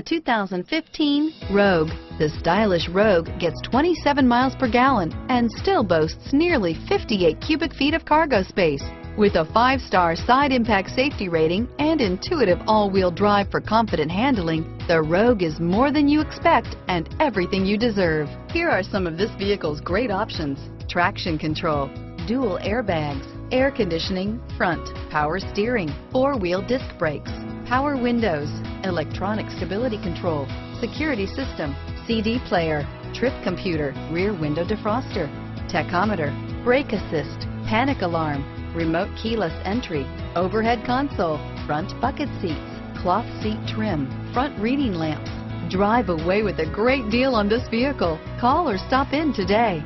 The 2015 Rogue. The stylish Rogue gets 27 miles per gallon and still boasts nearly 58 cubic feet of cargo space. With a five-star side impact safety rating and intuitive all-wheel drive for confident handling, the Rogue is more than you expect and everything you deserve. Here are some of this vehicle's great options. Traction control, dual airbags, air conditioning, front, power steering, four-wheel disc brakes, power windows, electronic stability control, security system, CD player, trip computer, rear window defroster, tachometer, brake assist, panic alarm, remote keyless entry, overhead console, front bucket seats, cloth seat trim, front reading lamps. Drive away with a great deal on this vehicle. Call or stop in today.